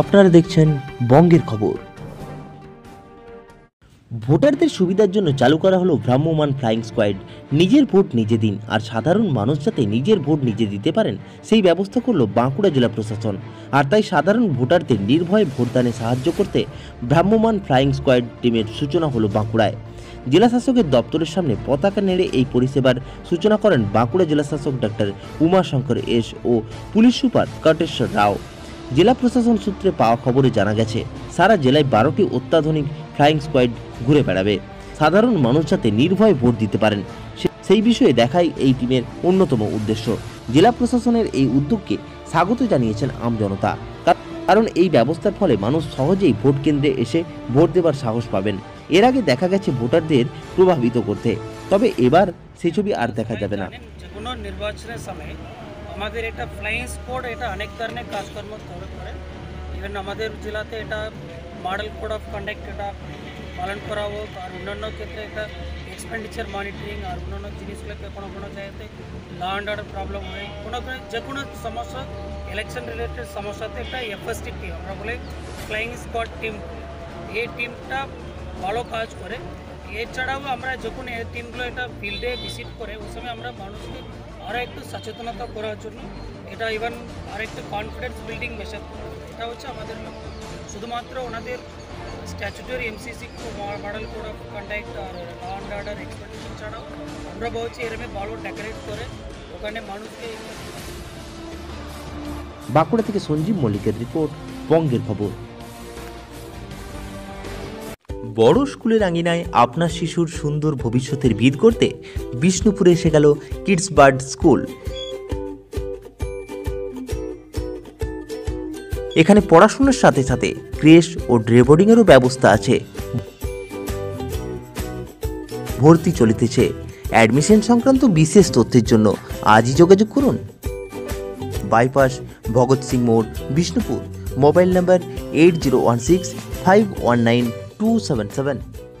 আপনারা দেখছেন বঙ্গের খবর। ভোটারদের সুবিধার জন্য চালু করা হলো ভ্রাম্যমান ফ্লাইং স্কোয়াড। নিজের ভোট নিজে দিন, আর সাধারণ মানুষ যাতে নিজের ভোট নিজে দিতে পারেন, সেই ব্যবস্থা করল বাঁকুড়া জেলা প্রশাসন। আর তাই সাধারণ ভোটারদের নির্ভয়ে ভোটদানে সাহায্য করতে ভ্রাম্যমান ফ্লাইং স্কোয়াড টিমের সূচনা হলো বাঁকুড়ায়। জেলা শাসকের দপ্তরের সামনে পতাকা নেড়ে এই পরিষেবার সূচনা করেন বাঁকুড়া জেলা শাসক ডক্টর উমাশঙ্কর এস ও পুলিশ সুপার কটেশ্বর রাও। জেলা প্রশাসন সূত্রে পাওয়া খবরে জানা গেছে, সারা জেলায় বারোটি অত্যাধুনিক ফ্লাইং স্কোয়াড ঘুরে বেড়াবে। সাধারণ মানুষ যাতে নির্ভয়ে ভোট দিতে পারেন, সে- সেই বিষয়ে দেখাই এই টিমের অন্যতম উদ্দেশ্য। জেলা প্রশাসনের এই উদ্যোগকে স্বাগত জানিয়েছেন আমজনতা কারণ এই ব্যবস্থার ফলে মানুষ সহজেই ভোট কেন্দ্রে এসে ভোট দেবার সাহস পাবেন। এর আগে দেখা গেছে ভোটারদের প্রভাবিত করতে। তবে এবার সেই ছবি আর দেখা যাবে না। কোনো নির্বাচনের সময় আমাদের এটা ফ্লাইং স্কোয়াড এটা অনেক ধরনের কাজকর্ম করে ইভেন আমাদের জেলাতে এটা মডেল কোড অফ কন্ডাক্ট এটা পালন করা হোক, আর অন্যান্য ক্ষেত্রে এটা এক্সপেন্ডিচার মনিটরিং আর অন্যান্য জিনিসগুলোকে কোনো কোনো জায়গাতে ল অ্যান্ড অর্ডার প্রবলেম হয়। কোনো কোনো যে কোনো সমস্যা ইলেকশন রিলেটেড সমস্যাতে একটা এফএসটি টিম আমরা বলে ফ্লাইং স্কোয়াড টিম এই টিমটা ভালো কাজ করে। এছাড়াও আমরা যখন এই টিমগুলো এটা ফিল্ডে ভিজিট করে, ওই সময় আমরা মানুষকে আরও একটু সচেতনতা করার জন্য এটা ইভেন আর একটু কনফিডেন্স বিল্ডিং মেশার এটা হচ্ছে আমাদের শুধুমাত্র ওনাদের statutory MCC model code of conduct R law and order expectation ছাড়াও আমরা বলছি এরমে ভালো ডেকোরেট করে ওখানে মানুষকে বাঁকুড়া থেকে সঞ্জীব মল্লিকের রিপোর্ট বঙ্গের খবর। বড় স্কুলের আঙিনায় আপনার শিশুর সুন্দর ভবিষ্যতের ভিত করতে বিষ্ণুপুরে এসে গেল কিডস বার্ড স্কুল এখানে পড়াশোনার সাথে সাথে ক্রেশ ও ড্রেবোর্ডিংয়েরও ব্যবস্থা আছে। ভর্তি চলিতেছে। অ্যাডমিশন সংক্রান্ত বিশেষ তথ্যের জন্য আজই যোগাযোগ করুন। বাইপাস ভগৎ সিং মোড়, Bishnupur. Mobile number eight zero one six five one nine 277